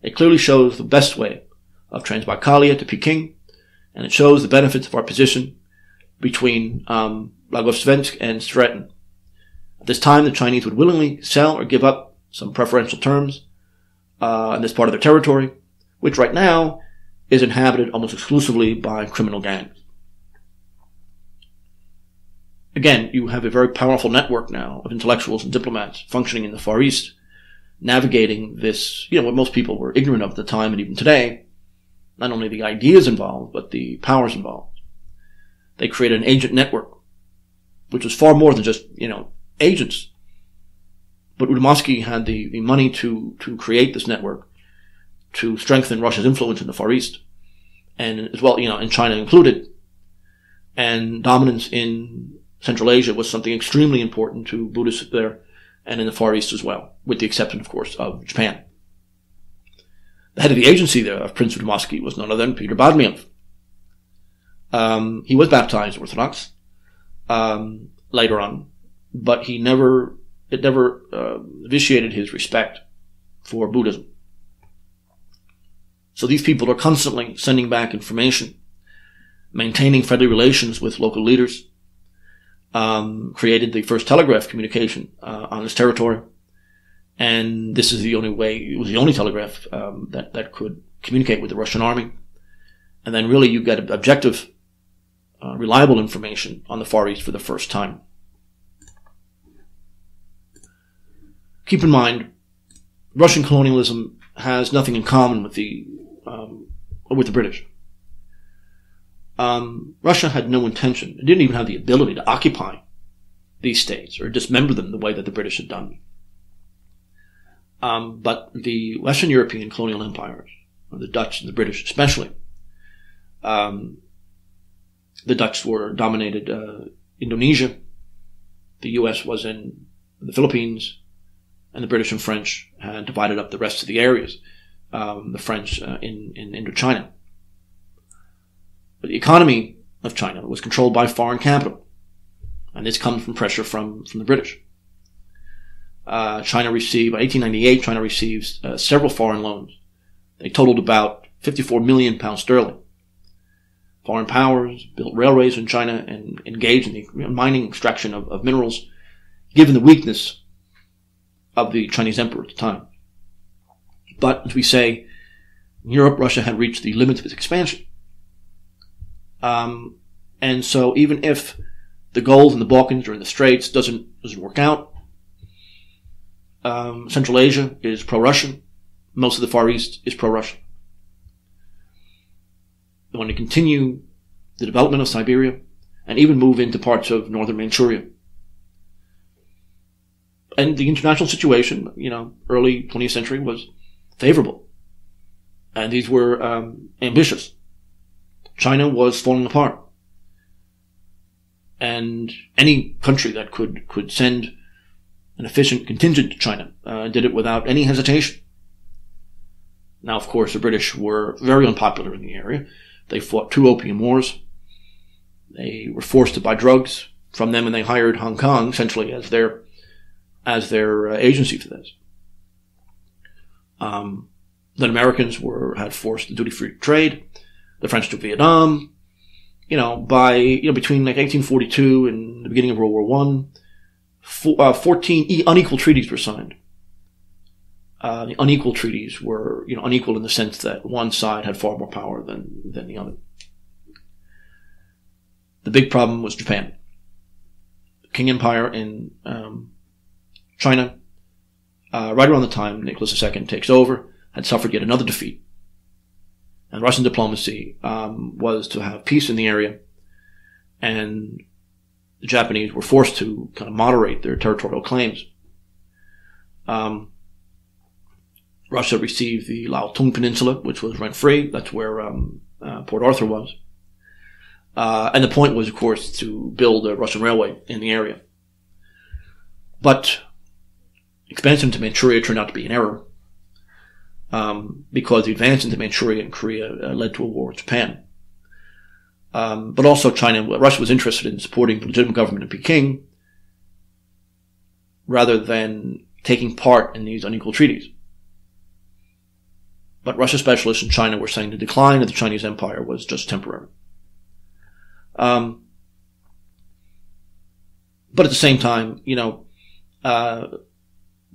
it clearly shows the best way of Transbaikalia to Peking, and it shows the benefits of our position between um, and Stratton. At this time, the Chinese would willingly sell or give up some preferential terms uh, in this part of their territory, which right now is inhabited almost exclusively by criminal gangs. Again, you have a very powerful network now of intellectuals and diplomats functioning in the Far East navigating this, you know, what most people were ignorant of at the time and even today, not only the ideas involved, but the powers involved. They created an agent network, which was far more than just, you know, agents. But Ukhtomsky had the, the money to, to create this network to strengthen Russia's influence in the Far East, and as well, you know, in China included. And dominance in Central Asia was something extremely important to Buddhists there and in the Far East as well, with the exception, of course, of Japan. The head of the agency there of Prince Ukhtomsky was none other than Peter Badmaev. Um, he was baptized Orthodox um, later on, but he never it never uh, vitiated his respect for Buddhism. So these people are constantly sending back information, maintaining friendly relations with local leaders, um, created the first telegraph communication uh, on this territory. And this is the only way, it was the only telegraph um, that, that could communicate with the Russian army. And then really you get objective, uh, reliable information on the Far East for the first time. Keep in mind, Russian colonialism has nothing in common with the um, with the British um, Russia had no intention, it didn't even have the ability to occupy these states or dismember them the way that the British had done. Um, but the Western European colonial empires, the Dutch and the British especially, um, the Dutch were dominated uh, Indonesia, the U.S. was in the Philippines, and the British and French had divided up the rest of the areas. Um, the French uh, in, in Indochina. But the economy of China was controlled by foreign capital. And this comes from pressure from, from the British. Uh, China received, by 1898, China receives uh, several foreign loans They totaled about 54 million pounds sterling. Foreign powers built railways in China and engaged in the mining extraction of, of minerals, given the weakness of the Chinese emperor at the time. But as we say, Europe, Russia had reached the limits of its expansion. Um, and so even if the goals in the Balkans or in the Straits doesn't doesn't work out, um, Central Asia is pro-Russian. Most of the Far East is pro-Russian. They want to continue the development of Siberia and even move into parts of northern Manchuria. And the international situation, you know, early 20th century was favorable. And these were um, ambitious. China was falling apart. And any country that could, could send an efficient contingent to China uh, did it without any hesitation. Now, of course, the British were very unpopular in the area. They fought two opium wars. They were forced to buy drugs from them, and they hired Hong Kong essentially as their as their uh, agency for this. Um, Americans were had forced the duty-free trade. The French took Vietnam. You know, by you know between like 1842 and the beginning of World War One, uh, 14 unequal treaties were signed. Uh, the unequal treaties were, you know, unequal in the sense that one side had far more power than than the other. The big problem was Japan. Qing Empire in um, China, uh, right around the time Nicholas II takes over, had suffered yet another defeat. And Russian diplomacy um, was to have peace in the area, and the Japanese were forced to kind of moderate their territorial claims. Um, Russia received the Liaotung Peninsula, which was rent free. That's where um, uh, Port Arthur was. Uh, and the point was, of course, to build a Russian railway in the area. But expansion to Manchuria turned out to be an error um, because the advance into Manchuria and Korea uh, led to a war with Japan. Um, but also China, Russia was interested in supporting the legitimate government in Peking rather than taking part in these unequal treaties. But Russia specialists in China were saying the decline of the Chinese empire was just temporary. Um, but at the same time, you know, uh,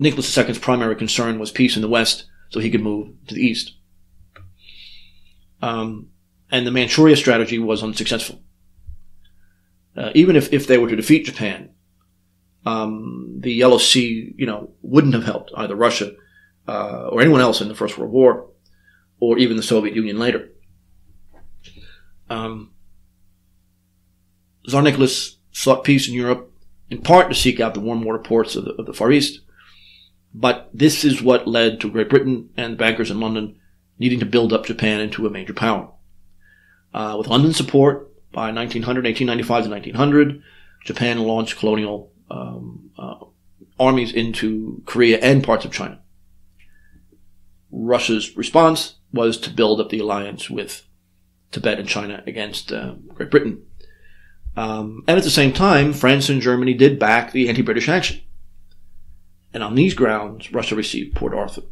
Nicholas II's primary concern was peace in the West so he could move to the East. Um, and the Manchuria strategy was unsuccessful. Uh, even if, if they were to defeat Japan, um, the Yellow Sea, you know, wouldn't have helped either Russia uh, or anyone else in the First World War, or even the Soviet Union later. Um, Tsar Nicholas sought peace in Europe, in part to seek out the warm water ports of the, of the Far East, but this is what led to Great Britain and the bankers in London needing to build up Japan into a major power. Uh, with London support, by 1900, 1895 to 1900, Japan launched colonial um, uh, armies into Korea and parts of China. Russia's response was to build up the alliance with Tibet and China against uh, Great Britain. Um, and at the same time, France and Germany did back the anti-British action. And on these grounds, Russia received Port Arthur.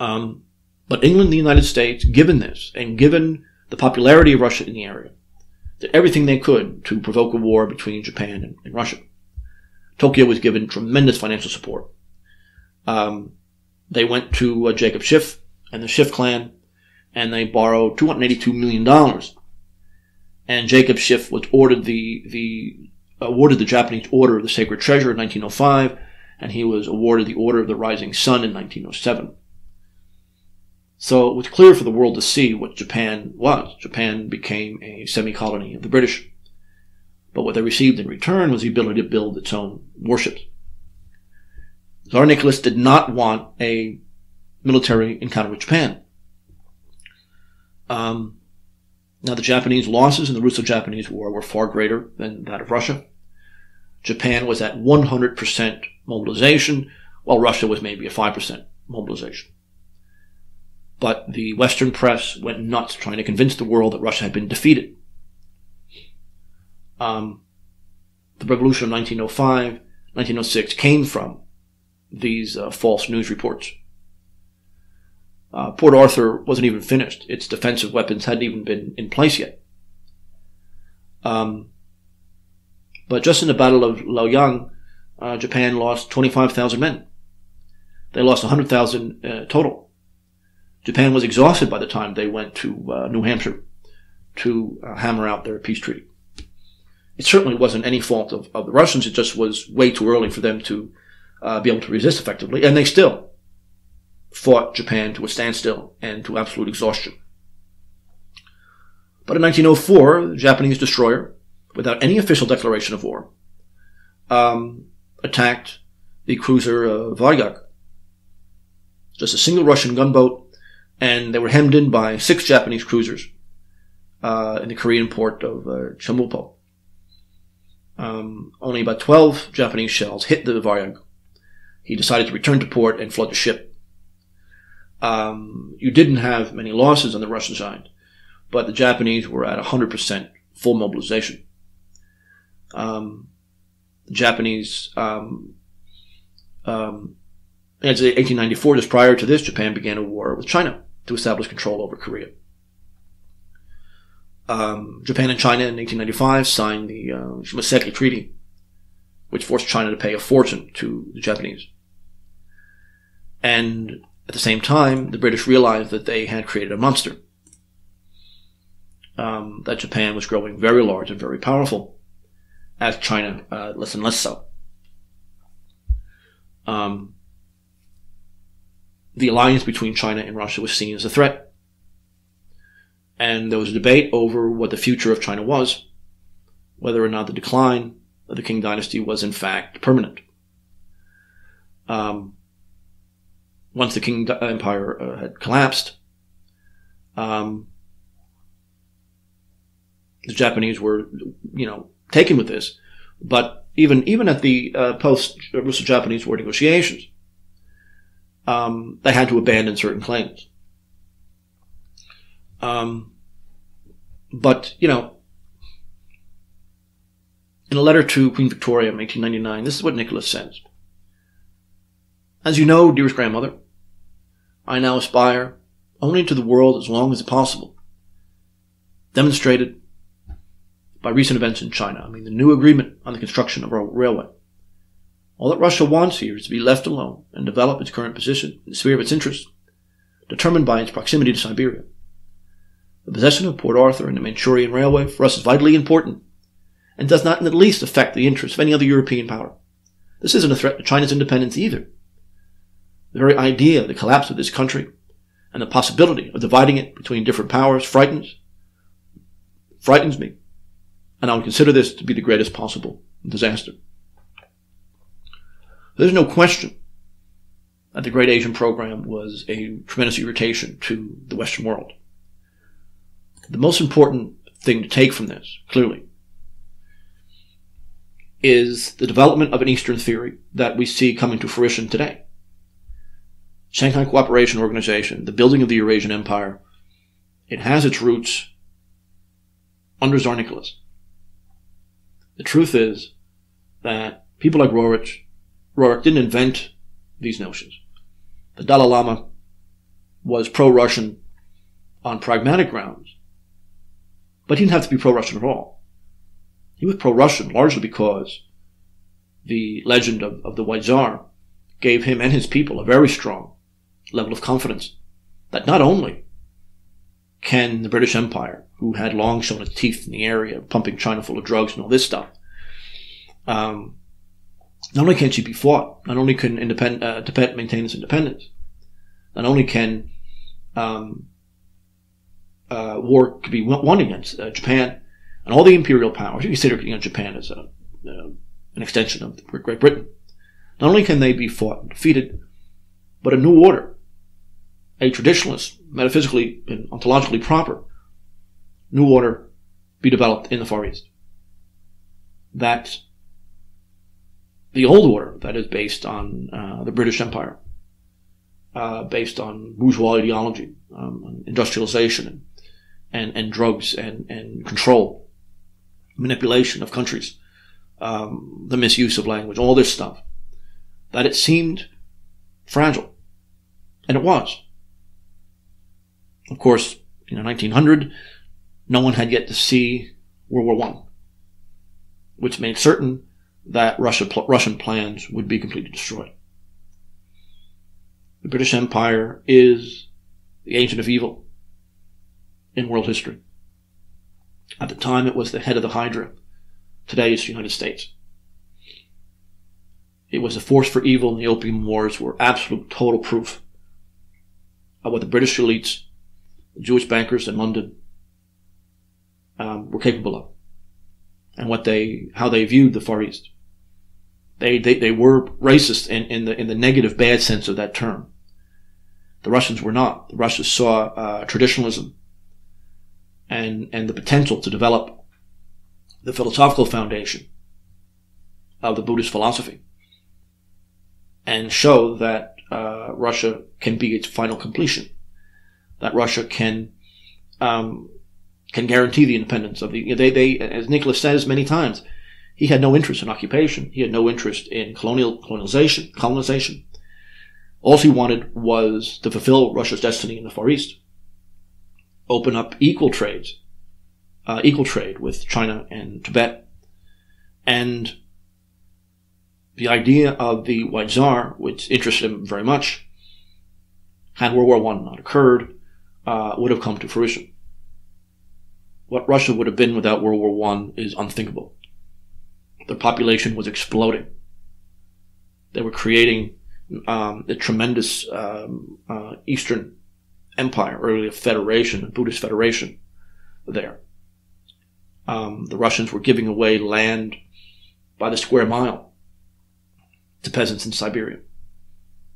Um, but England and the United States, given this, and given the popularity of Russia in the area, did everything they could to provoke a war between Japan and, and Russia. Tokyo was given tremendous financial support. Um, they went to uh, Jacob Schiff and the Schiff clan, and they borrowed $282 million. And Jacob Schiff was ordered the, the awarded the Japanese Order of the Sacred Treasure in 1905, and he was awarded the Order of the Rising Sun in 1907. So it was clear for the world to see what Japan was. Japan became a semi-colony of the British. But what they received in return was the ability to build its own warships. Tsar Nicholas did not want a military encounter with Japan. Um, now, the Japanese losses in the Russo-Japanese War were far greater than that of Russia. Japan was at 100% mobilization, while Russia was maybe at 5% mobilization. But the Western press went nuts trying to convince the world that Russia had been defeated. Um, the revolution of 1905, 1906 came from these uh, false news reports. Uh, Port Arthur wasn't even finished. Its defensive weapons hadn't even been in place yet. Um, but just in the Battle of Liaoyang, uh, Japan lost 25,000 men. They lost 100,000 uh, total. Japan was exhausted by the time they went to uh, New Hampshire to uh, hammer out their peace treaty. It certainly wasn't any fault of, of the Russians. It just was way too early for them to uh, be able to resist effectively. And they still fought Japan to a standstill and to absolute exhaustion. But in 1904, the Japanese destroyer, without any official declaration of war, um, attacked the cruiser uh. Just a single Russian gunboat, and they were hemmed in by six Japanese cruisers uh, in the Korean port of uh, Chemulpo. Um, only about 12 Japanese shells hit the Varyag. He decided to return to port and flood the ship. Um, you didn't have many losses on the Russian side, but the Japanese were at 100% full mobilization. Um, Japanese, um, um, as 1894, just prior to this, Japan began a war with China to establish control over Korea. Um, Japan and China in 1895 signed the uh, Treaty, which forced China to pay a fortune to the Japanese. And at the same time, the British realized that they had created a monster. Um, that Japan was growing very large and very powerful, as China uh, less and less so. Um, the alliance between China and Russia was seen as a threat. And there was a debate over what the future of China was, whether or not the decline of the Qing dynasty was in fact permanent. Um, once the Qing Empire uh, had collapsed, um, the Japanese were, you know, taken with this. But even even at the uh, post-Russo-Japanese war negotiations, um, they had to abandon certain claims. Um, but, you know, in a letter to Queen Victoria in 1899, this is what Nicholas says. As you know, dearest grandmother, I now aspire only to the world as long as possible. Demonstrated by recent events in China. I mean, the new agreement on the construction of our railway. All that Russia wants here is to be left alone and develop its current position in the sphere of its interests, determined by its proximity to Siberia. The possession of Port Arthur and the Manchurian Railway for us is vitally important and does not in the least affect the interests of any other European power. This isn't a threat to China's independence either. The very idea of the collapse of this country and the possibility of dividing it between different powers frightens, frightens me, and I would consider this to be the greatest possible disaster. There's no question that the Great Asian Program was a tremendous irritation to the Western world. The most important thing to take from this, clearly, is the development of an Eastern theory that we see coming to fruition today. Shanghai Cooperation Organization, the building of the Eurasian Empire, it has its roots under Tsar Nicholas. The truth is that people like Roerich didn't invent these notions. The Dalai Lama was pro-Russian on pragmatic grounds, but he didn't have to be pro-Russian at all. He was pro-Russian largely because the legend of, of the White Tsar gave him and his people a very strong level of confidence that not only can the British Empire, who had long shown its teeth in the area, pumping China full of drugs and all this stuff, um, not only can she be fought, not only can independent, uh, maintain its independence, not only can um, uh, war be won against uh, Japan and all the imperial powers. You consider you know, Japan as a, uh, an extension of Great Britain. Not only can they be fought and defeated, but a new order, a traditionalist, metaphysically and ontologically proper new order, be developed in the Far East. That the old order that is based on uh, the British Empire, uh, based on bourgeois ideology, um, industrialization, and, and, drugs and, and control, manipulation of countries, um, the misuse of language, all this stuff, that it seemed fragile. And it was. Of course, in 1900, no one had yet to see World War One, which made certain that Russia, Russian plans would be completely destroyed. The British Empire is the agent of evil in world history. At the time, it was the head of the Hydra. Today, it's the United States. It was a force for evil, and the Opium Wars were absolute total proof of what the British elites, Jewish bankers in London, um, were capable of, and what they, how they viewed the Far East. They, they, they were racist in, in the in the negative, bad sense of that term. The Russians were not. The Russians saw uh, traditionalism and and the potential to develop the philosophical foundation of the Buddhist philosophy and show that uh, Russia can be its final completion, that Russia can um, can guarantee the independence of the. You know, they, they, as Nicholas says many times, he had no interest in occupation. He had no interest in colonial colonization. Colonization. All he wanted was to fulfill Russia's destiny in the Far East, open up equal trades, uh, equal trade with China and Tibet, and the idea of the White Tsar, which interested him very much, had World War One not occurred, uh, would have come to fruition. What Russia would have been without World War One is unthinkable. Their population was exploding. They were creating um, a tremendous um, uh, Eastern Empire, or really a federation, a Buddhist federation there. Um, the Russians were giving away land by the square mile to peasants in Siberia.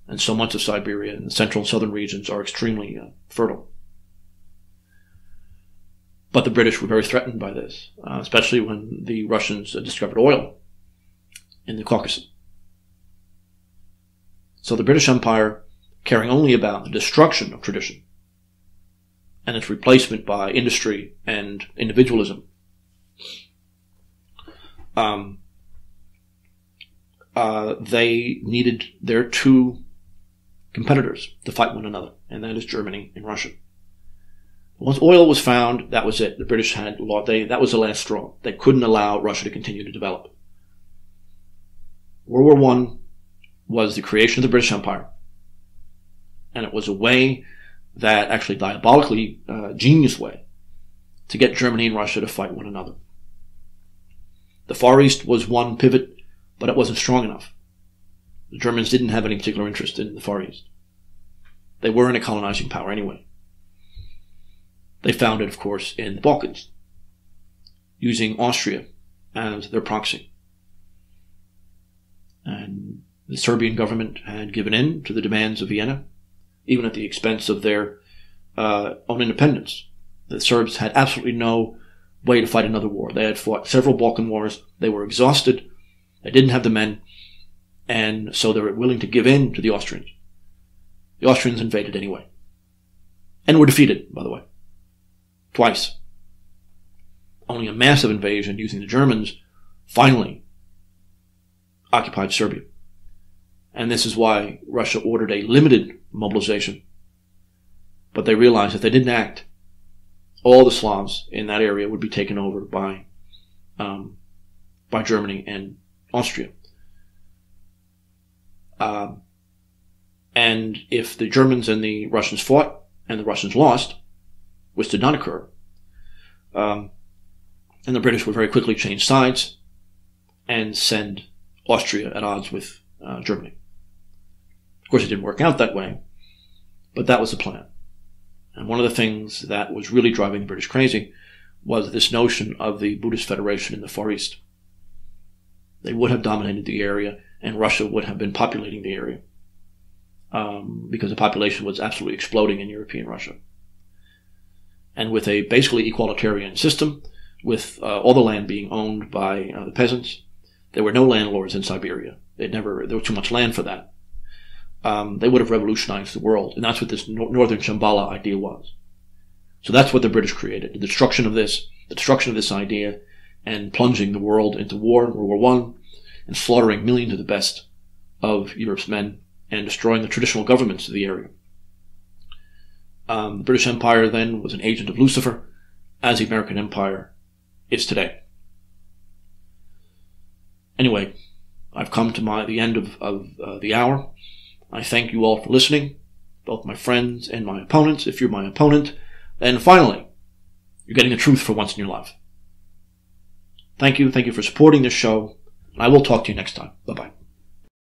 And so much of Siberia and the central and southern regions are extremely uh, fertile. But the British were very threatened by this, uh, especially when the Russians discovered oil in the Caucasus. So the British Empire, caring only about the destruction of tradition and its replacement by industry and individualism, um, uh, they needed their two competitors to fight one another, and that is Germany and Russia. Once oil was found, that was it. The British had law. They that was the last straw. They couldn't allow Russia to continue to develop. World War One was the creation of the British Empire, and it was a way that actually diabolically uh, genius way to get Germany and Russia to fight one another. The Far East was one pivot but it wasn't strong enough. The Germans didn't have any particular interest in the Far East. They weren't a colonizing power anyway. They found it, of course, in the Balkans, using Austria as their proxy. And the Serbian government had given in to the demands of Vienna, even at the expense of their uh, own independence. The Serbs had absolutely no way to fight another war. They had fought several Balkan wars. They were exhausted they didn't have the men, and so they were willing to give in to the Austrians. The Austrians invaded anyway. And were defeated, by the way. Twice. Only a massive invasion using the Germans finally occupied Serbia. And this is why Russia ordered a limited mobilization. But they realized if they didn't act, all the Slavs in that area would be taken over by um, by Germany and Austria. Um, and if the Germans and the Russians fought and the Russians lost, which did not occur, um, and the British would very quickly change sides and send Austria at odds with uh, Germany. Of course, it didn't work out that way, but that was the plan. And one of the things that was really driving the British crazy was this notion of the Buddhist Federation in the Far East they would have dominated the area, and Russia would have been populating the area um, because the population was absolutely exploding in European Russia. And with a basically egalitarian system, with uh, all the land being owned by uh, the peasants, there were no landlords in Siberia. It never there was too much land for that. Um, they would have revolutionized the world, and that's what this no- Northern Shambhala idea was. So that's what the British created: the destruction of this, the destruction of this idea, and plunging the world into war, in World War One, and slaughtering millions of the best of Europe's men and destroying the traditional governments of the area. Um, the British Empire then was an agent of Lucifer, as the American Empire is today. Anyway, I've come to my the end of, of uh, the hour. I thank you all for listening, both my friends and my opponents, if you're my opponent. And finally, you're getting the truth for once in your life. Thank you. Thank you for supporting this show. I will talk to you next time. Bye bye.